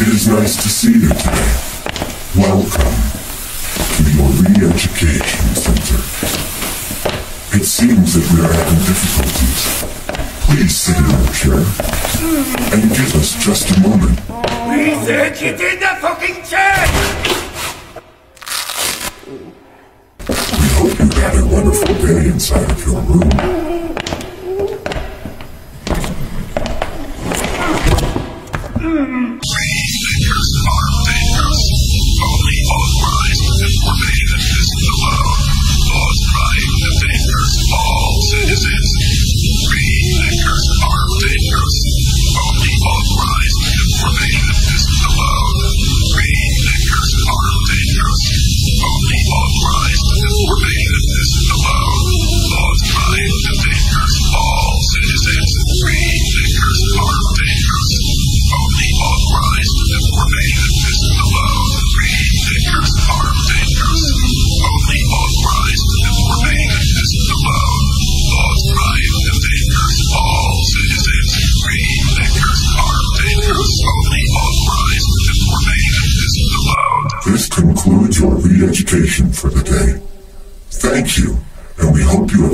It is nice to see you today. Welcome to your re-education center. It seems that we are having difficulties. Please sit in your chair and give us just a moment. We said get in the fucking chair! We hope you had a wonderful day inside of your room. This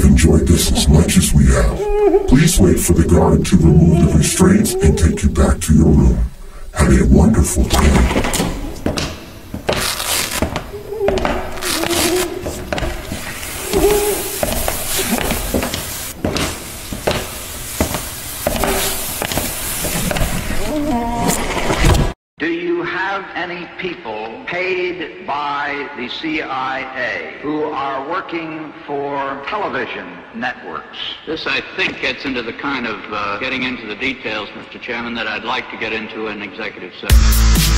enjoyed this as much as we have. Please wait for the guard to remove the restraints and take you back to your room. Have a wonderful day. Do you have any people paid by CIA who are working for television networks? This, I think, gets into the kind of uh, getting into the details, Mr. Chairman, that I'd like to get into in executive session.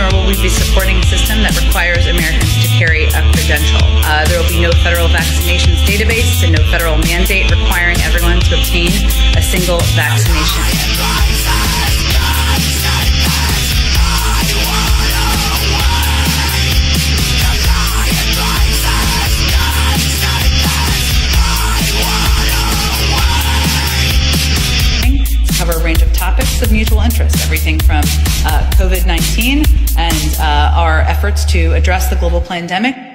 Nor will we be supporting a system that requires Americans to carry a credential. Uh, there will be no federal vaccinations database and no federal mandate requiring everyone to obtain a single vaccination. cover a range of topics of mutual interest, everything from COVID 19 and uh, our efforts to address the global pandemic.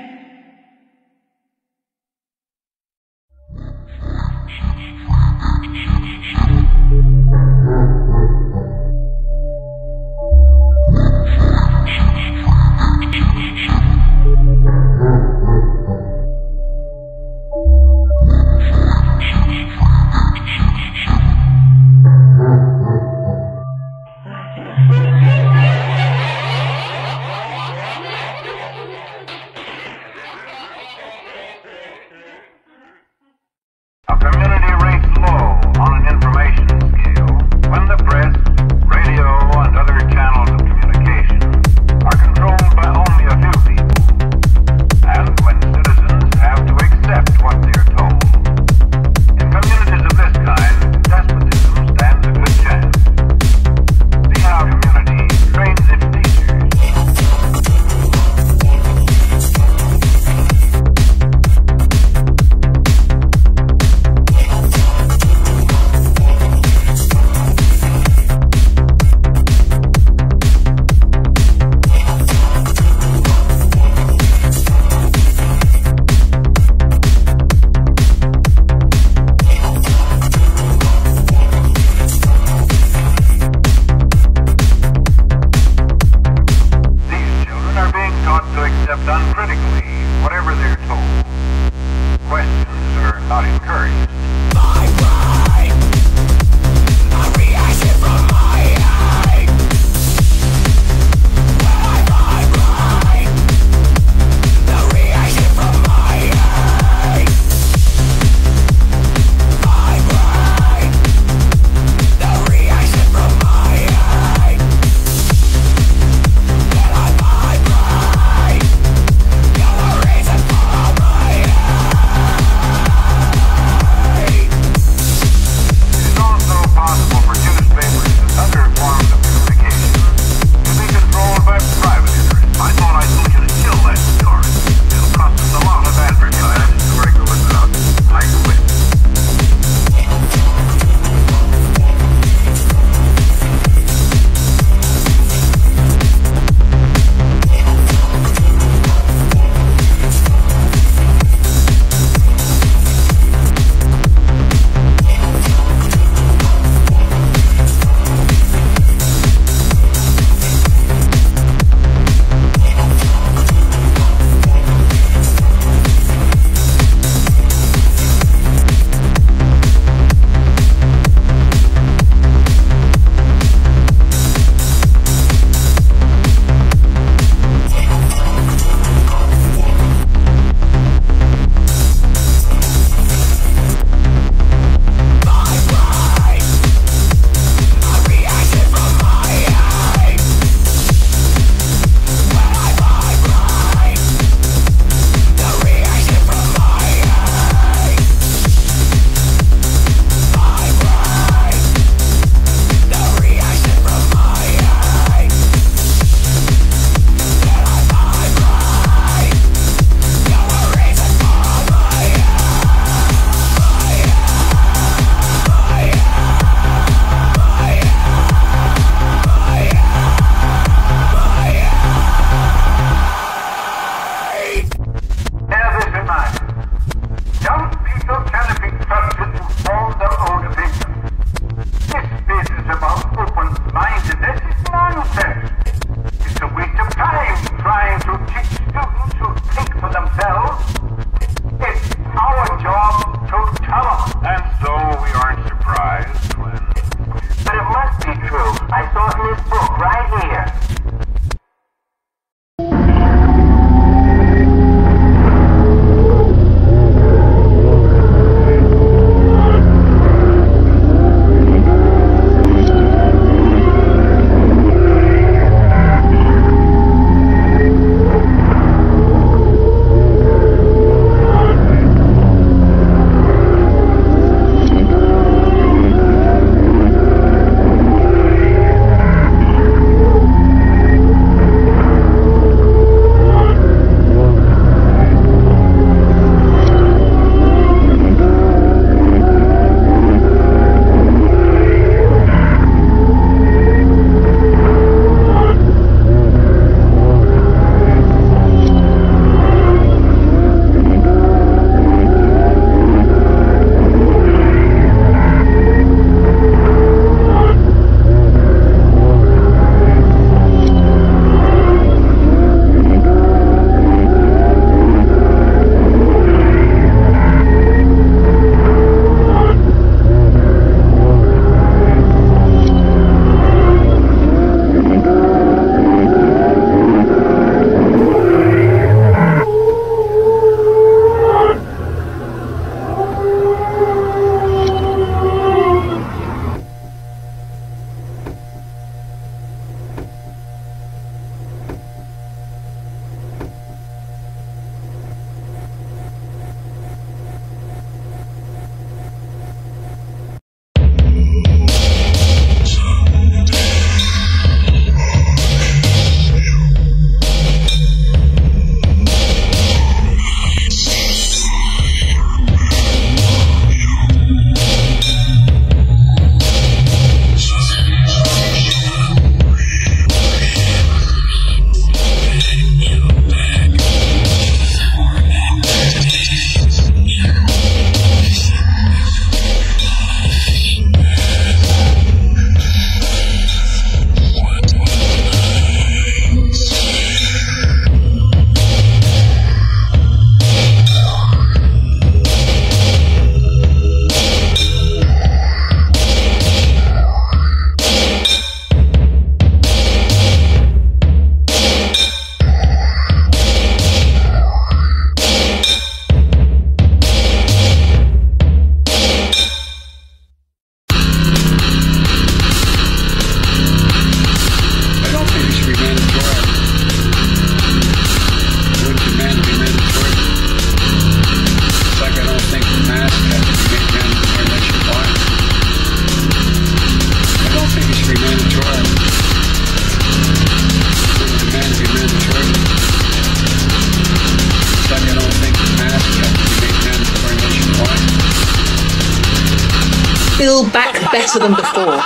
Better than before.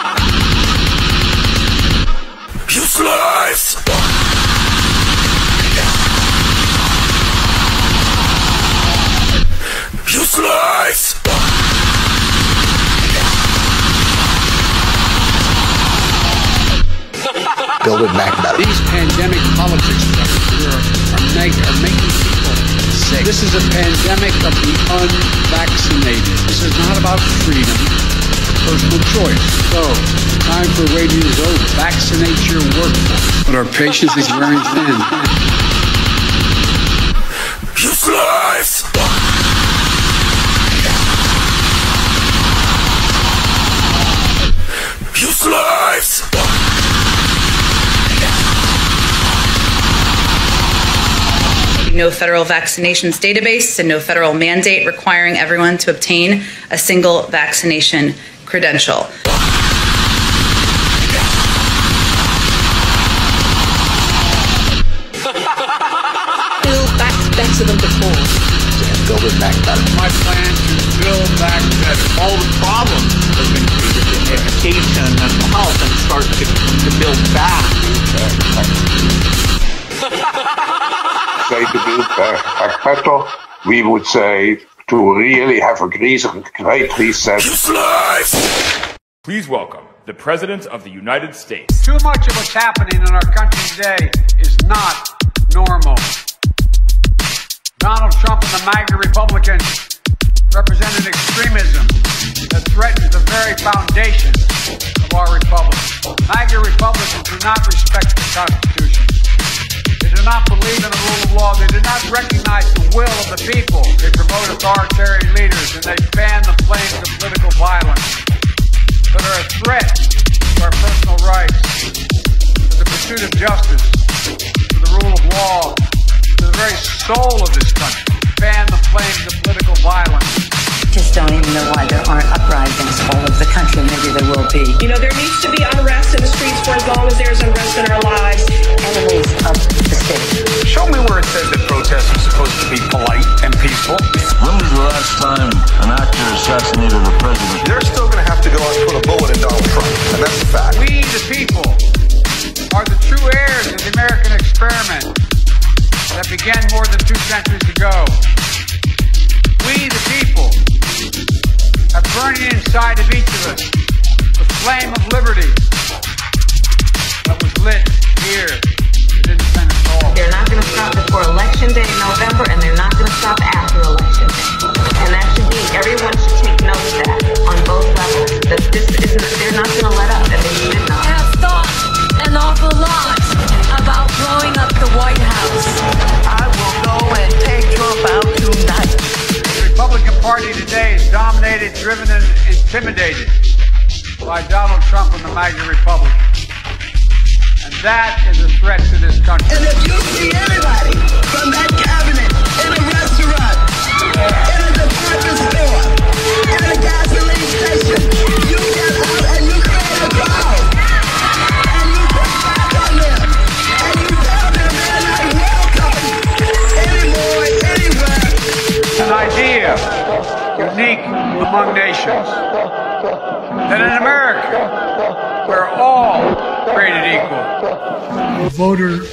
Useless! Useless! Build it back better. These pandemic politics are, are, make, are making people sick. This is a pandemic of the unvaccinated. This is not about freedom, personal choice. So, time for waiting is over. Vaccinate your workforce. But our patience is wearing thin. Useless! Useless! No federal vaccinations database and no federal mandate requiring everyone to obtain a single vaccination credential. Build back better than before. Build it back better. My plan to build back better. all the problems have been treated in education and mental health and start to, to build back. say to build back, back better, we would say to really have a great, great reset. Useless! Please welcome the President of the United States. Too much of what's happening in our country today is not normal. Donald Trump and the MAGA Republicans represent an extremism that threatens the very foundation of our republic. MAGA Republicans do not respect the Constitution. They do not believe in the rule of law. They do not recognize the will of the people. They promote authoritarian leaders and they fan the flames of political violence that are a threat to our personal rights, to the pursuit of justice, to the rule of law, to the very soul of this country. Fan the flames of political violence. Just don't even know why there aren't uprisings all over the country. Maybe there will be. You know, there needs to be unrest in the streets for as long as there's unrest in our lives. Enemies of the state. Show me where it says that protests are supposed to be polite and peaceful. Inside of each of us the flame of liberty that was lit here at Independence Hall. They're not going to stop before Election Day in November, and they're not going to stop after Election Day. And that should be, everyone should take note of that on both levels. That this isn't, they're not going to let up, and they should not. I have thought an awful lot about blowing up the White House. I will go and take Trump out tonight. The Republican Party today is dominated, driven, and intimidated by Donald Trump and the MAGA Republicans. And that is a threat to this country. And if you see anybody from that cabinet in a restaurant, in a department store, at a gasoline station, you get out and you create a crowd. And you put back on them. And you tell them they're not welcome anymore, anywhere. an idea unique among nations. That in America, we're all created equal. A voter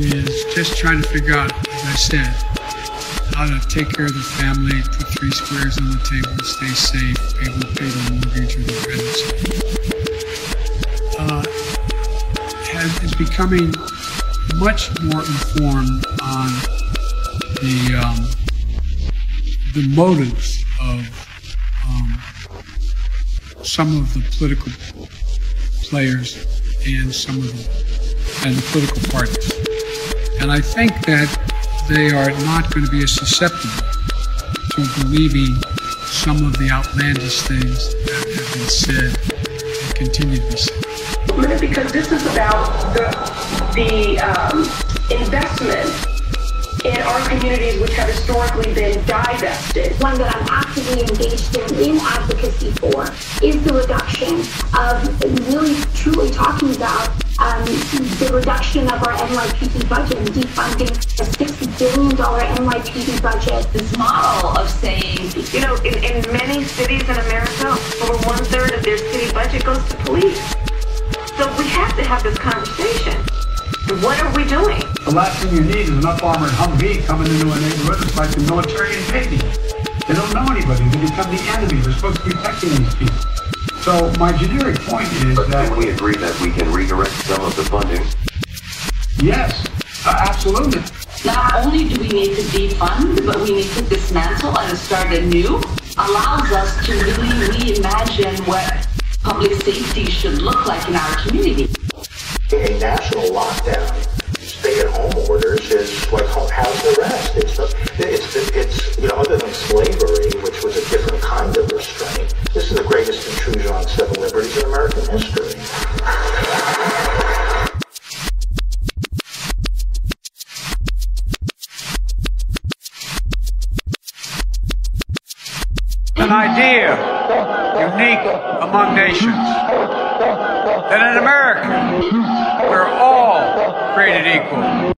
is just trying to figure out, as I said, how to take care of the family, put three squares on the table, stay safe, be able to pay their mortgage or their rent. Uh, has, is becoming much more informed on the um, the motives of um, some of the political players and some of the and the political parties. And I think that they are not going to be as susceptible to believing some of the outlandish things that have been said and continue to be said. Because this is about the, the um, our communities which have historically been divested. One that I'm actively engaged in, in advocacy for, is the reduction of really truly talking about um, the reduction of our NYPD budget and defunding a $6 billion NYPD budget. This model of saying, You know, in, in many cities in America, over one third of their city budget goes to police. So we have to have this conversation. What are we doing? The last thing you need is an up-armored Humvee coming into a neighborhood. It's like the military invading. They don't know anybody. They become the enemy. They're supposed to be protecting these people. So my generic point is But that can we agree that we can redirect some of the funding? yes, uh, absolutely. not only do we need to defund, but we need to dismantle and start anew, allows us to really reimagine what public safety should look like in our community. A national lockdown, stay-at-home orders is like house arrest. It's, the, it's, the, it's, you know, other than slavery, which was a different kind of restraint, this is the greatest intrusion on civil liberties in American history. An idea unique among nations that in America we're all created equal.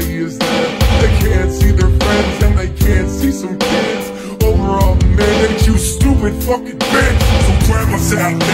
Is. They can't see their friends and they can't see some kids over man, minute, you stupid fucking bitch. So grandma sat there